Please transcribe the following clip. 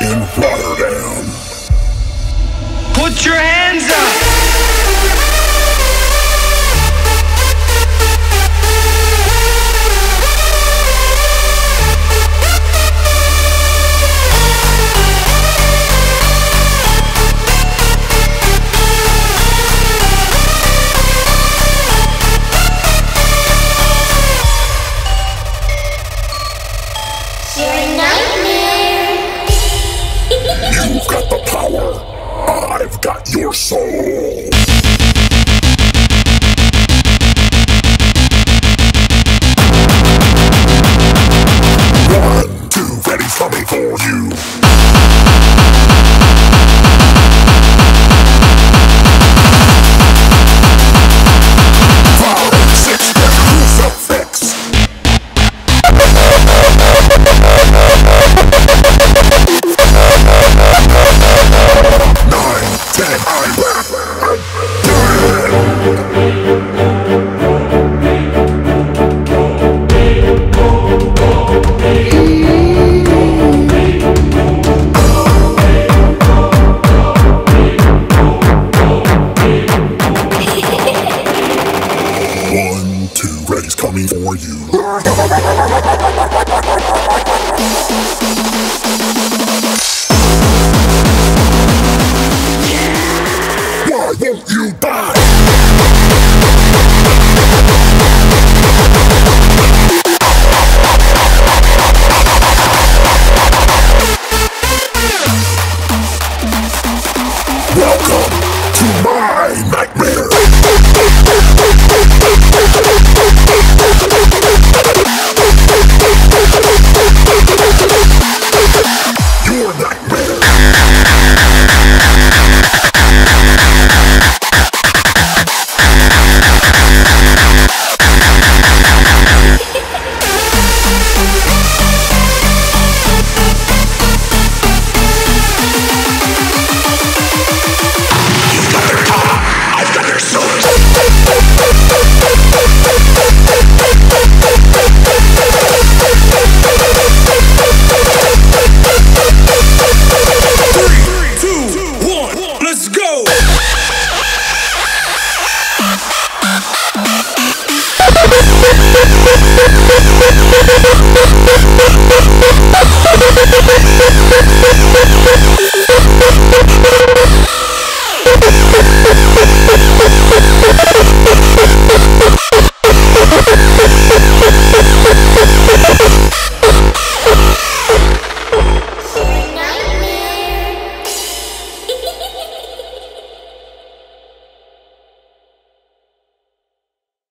in Rotterdam. Put your hands up! For you.